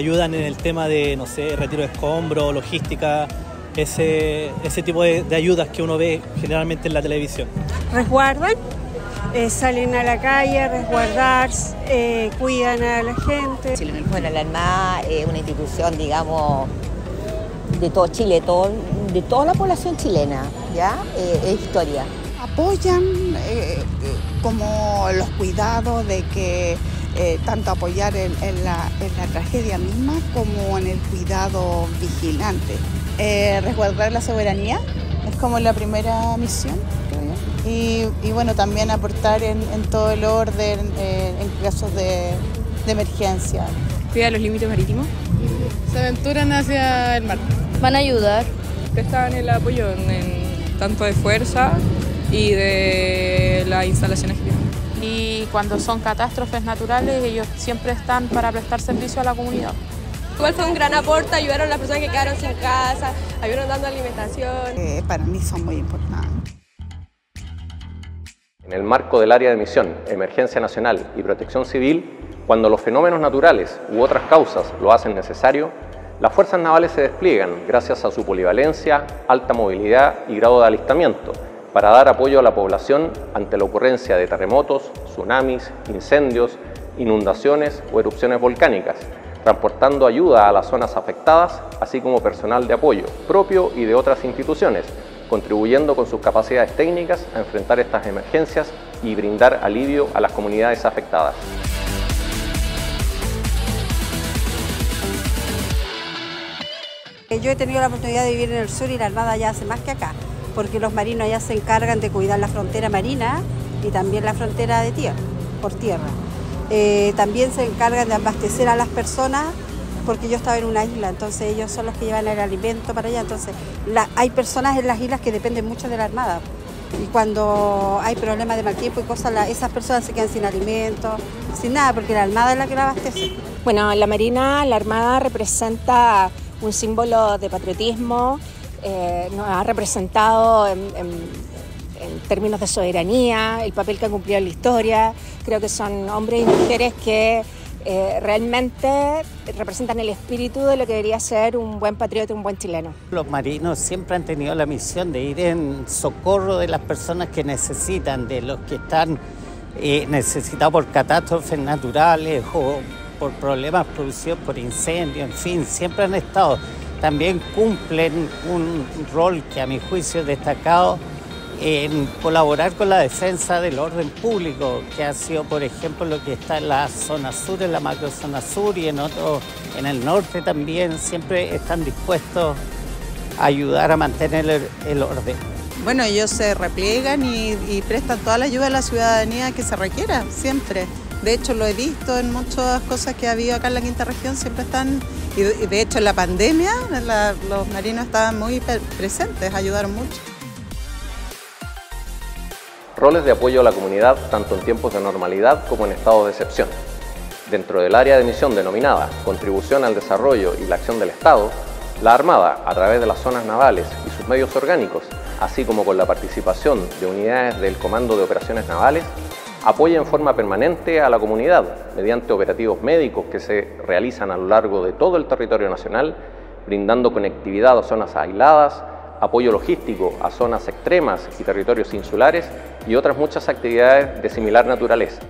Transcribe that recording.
ayudan en el tema de, no sé, retiro de escombros, logística, ese, ese tipo de, ayudas que uno ve generalmente en la televisión. Resguardan, eh, salen a la calle a resguardar, eh, cuidan a la gente. Bueno, la Armada es una institución, digamos, de todo Chile, todo, de toda la población chilena, ¿ya? Eh, es historia. Apoyan como los cuidados de que tanto apoyar en, la, en, la, tragedia misma como en el cuidado vigilante. Eh, resguardar la soberanía, es como la primera misión, Y, bueno, también aportar en, todo el orden eh, en casos de, emergencia. Cuidar los límites marítimos. Se aventuran hacia el mar. Van a ayudar. Prestan el apoyo en, tanto de fuerza y de las instalaciones que Y cuando son catástrofes naturales, ellos siempre están para prestar servicio a la comunidad. Igual fue un gran aporte, ayudaron a las personas que quedaron sin casa, ayudaron dando alimentación. Eh, para mí son muy importantes. En el marco del área de misión, emergencia nacional y protección civil, cuando los fenómenos naturales u otras causas lo hacen necesario, las fuerzas navales se despliegan gracias a su polivalencia, alta movilidad y grado de alistamiento para dar apoyo a la población ante la ocurrencia de terremotos, tsunamis, incendios, inundaciones o erupciones volcánicas, transportando ayuda a las zonas afectadas, así como personal de apoyo propio y de otras instituciones, contribuyendo con sus capacidades técnicas a enfrentar estas emergencias y brindar alivio a las comunidades afectadas. Yo he tenido la oportunidad de vivir en el sur y la Armada ya hace más que acá, porque los marinos ya se encargan de cuidar la frontera marina y también la frontera de tierra, por tierra. Eh, también se encargan de abastecer a las personas porque yo estaba en una isla, entonces ellos son los que llevan el alimento para allá, entonces hay personas en las islas que dependen mucho de la Armada y cuando hay problemas de mal tiempo y cosas, esas personas se quedan sin alimento, sin nada, porque la Armada es la que la abastece. Bueno, la Marina, la Armada representa un símbolo de patriotismo, eh, nos ha representado en términos de soberanía, el papel que han cumplido en la historia. Creo que son hombres y mujeres que eh, realmente representan el espíritu de lo que debería ser un buen patriota, un buen chileno. Los marinos siempre han tenido la misión de ir en socorro de las personas que necesitan, de los que están eh, necesitados por catástrofes naturales o por problemas producidos por incendios, en fin, siempre han estado. También cumplen un rol que a mi juicio es destacado en colaborar con la defensa del orden público, que ha sido, por ejemplo, lo que está en la zona sur, en la macrozona sur y en otro, en el norte también, siempre están dispuestos a ayudar a mantener el, orden. Bueno, ellos se repliegan y, prestan toda la ayuda a la ciudadanía que se requiera, siempre. De hecho, lo he visto en muchas cosas que ha habido acá en la quinta región, siempre están, y de hecho en la pandemia los marinos estaban muy presentes, ayudaron mucho roles de apoyo a la comunidad tanto en tiempos de normalidad como en estados de excepción. Dentro del área de misión denominada Contribución al Desarrollo y la Acción del Estado, la Armada, a través de las zonas navales y sus medios orgánicos, así como con la participación de unidades del Comando de Operaciones Navales, apoya en forma permanente a la comunidad mediante operativos médicos que se realizan a lo largo de todo el territorio nacional, brindando conectividad a zonas aisladas, apoyo logístico a zonas extremas y territorios insulares y otras muchas actividades de similar naturaleza.